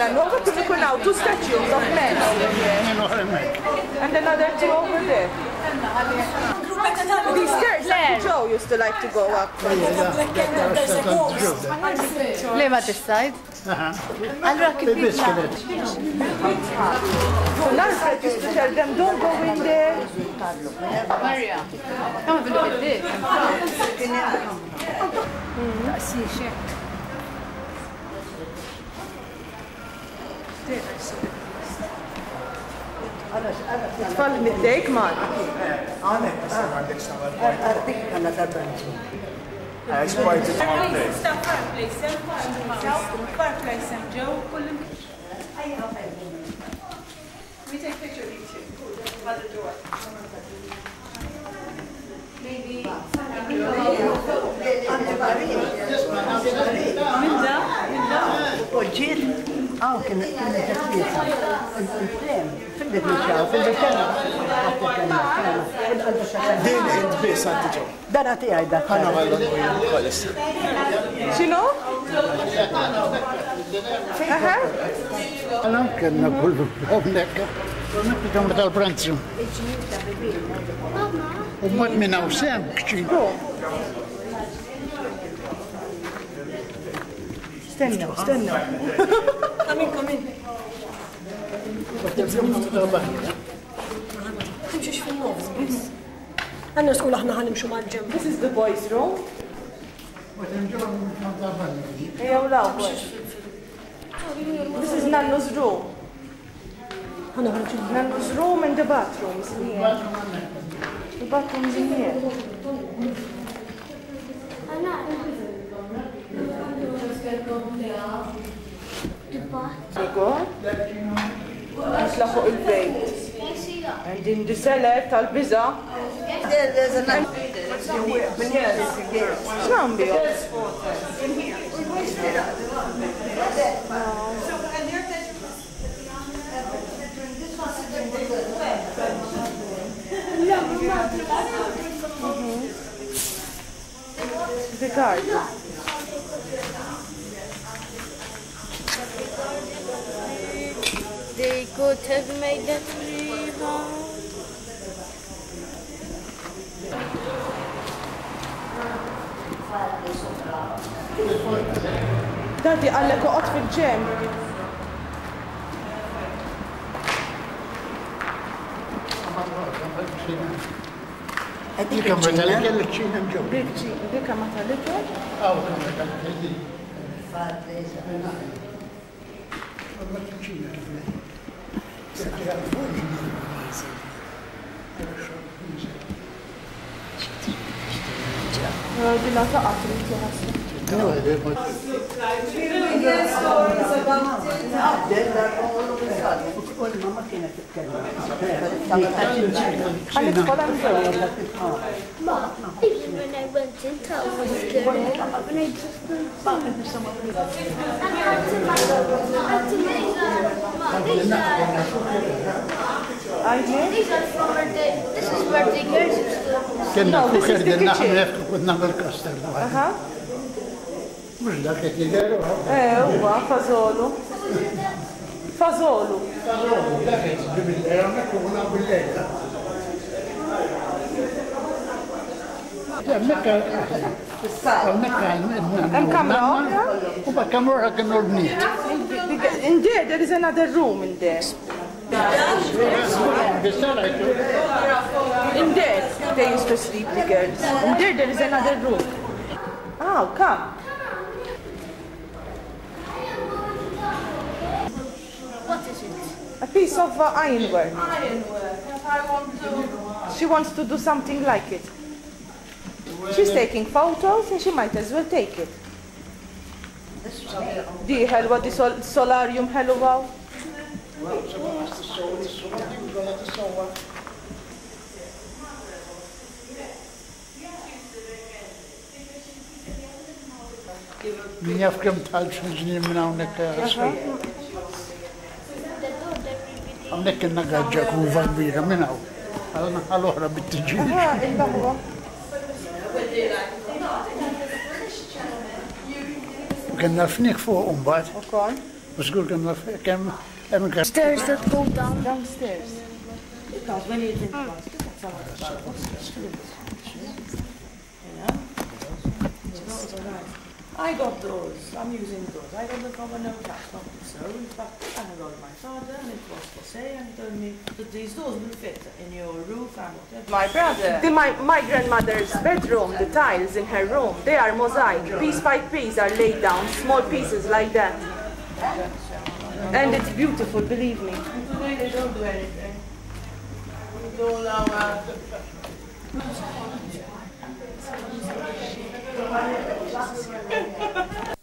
Anna, no, what to now? Two statues of men over here. And another two over there. These stairs that Joe used to like to go up. Le ma tissajt? Allora kif Biscuit. So Alfred used to tell them, don't go in there. Marja, kama bil-biddi. Tfal middejk mal. Għanek, għandek summer point. Għardik għanna darban. Għax point is one place. Fireplace, sem fireplace, sem ġew, kullim. We take picture of you two, by the door. Maybe. Minda, minda. Oġġir. Għaw kien il-prem, fil-bit nixaw, fil-bit kena. Din id-bis għanti ġo. Dan għati għajda. Għana għajda għalis. ċino? Aha. Għana kena kullu għomnek. Għom tal-pranzu. U mod minna u sem kċino. Stenna, stenna. Timxiex fil-nofs biss. Għanna skul aħna ħanimxu mal-ġemb. This is the boys' room. Ejja u law, boys. This is Nannu's room. Għanna ħarġu. Nannu's room and the bathroom is in here. The bathroom is in here. نيكو نسلخوا البيض عندي ندسالات تاع البيزا شنو نبيع؟ could have made that rebound. Dadi għallek uqot fil-ġem. Dika ma tal-kellek ċina mġobbi. Dika ma tal-kellek? Aw, ma tal-kellek. Fat, lejza. Ma tal-ċina kif Dilatta atlet hasta. No, they're much. Hani kolay mı? This is where the girls used to. Kenna No, this fuker is the dinna kitchen. ħamlef kut namel kastel. Aha. Mux dak qed jideru. Eh, huwa fazolu. Fazolu. Oħra? U ba kamra kienu l-bniet. In there, there is another room in there. Bissara In there, they used to sleep, the girls. In there, there is another room. Oh, come. What is it? A piece of uh, ironwork. She wants to do something like it. She's taking photos and she might as well take it. Di ħelwa di sol solarium ħelwa. Min jaf kem tal-ċin ġnien minn hawnhekk għasri. Hawnhekk kienna gaġġa kuva kbira minn hawn. Għalna Ik heb daar flink voor om, Bart. Oké. Was goed, ik heb een Ik Stairs, dat komt dan downstairs. In de dat zal wel. Ja. I got those. I'm using those. I got them from a no tax officer. In fact, I had all my father, and it was for sale, and he told me that these doors will fit in your roof and whatever. My brother. The, my, my grandmother's bedroom, the tiles in her room, they are mosaic. Piece by piece are laid down, small pieces like that. And it's beautiful, believe me. Today they don't do anything. We don't allow uh,